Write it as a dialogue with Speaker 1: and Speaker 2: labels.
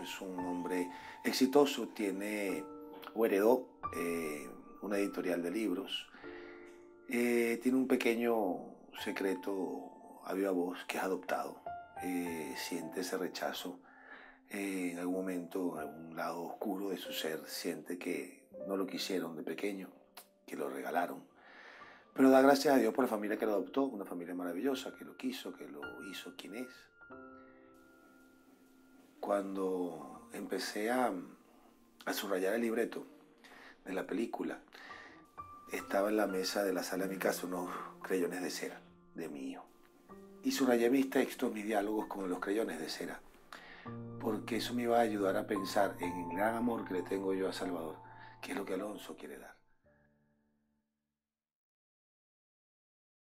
Speaker 1: Es un hombre exitoso, tiene o heredó eh, una editorial de libros, eh, tiene un pequeño secreto a viva voz que es adoptado, eh, siente ese rechazo en algún momento, en algún lado oscuro de su ser, siente que no lo quisieron de pequeño, que lo regalaron. Pero da gracias a Dios por la familia que lo adoptó, una familia maravillosa, que lo quiso, que lo hizo quien es. Cuando empecé a, a subrayar el libreto de la película, estaba en la mesa de la sala de mi casa unos crayones de cera de mi hijo. Y subrayé mis textos, mis diálogos con los crayones de cera, porque eso me iba a ayudar a pensar en el gran amor que le tengo yo a Salvador, que es lo que Alonso quiere dar.